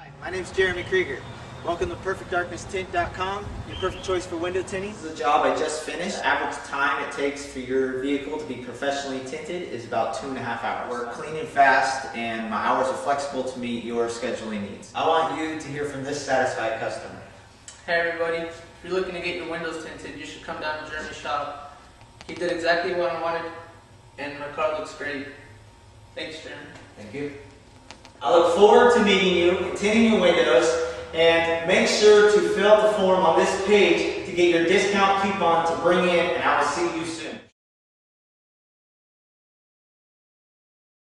Hi, my name is Jeremy Krieger. Welcome to PerfectDarknessTint.com, your perfect choice for window tinting. This is a job I just finished. Average time it takes for your vehicle to be professionally tinted is about two and a half hours. We're clean and fast, and my hours are flexible to meet your scheduling needs. I want you to hear from this satisfied customer. Hey everybody, if you're looking to get your windows tinted, you should come down to Jeremy's shop. He did exactly what I wanted, and my car looks great. Thanks, Jeremy. Thank you. I look forward to meeting you and tinting your windows. And make sure to fill out the form on this page to get your discount coupon to bring in, and I will see you soon.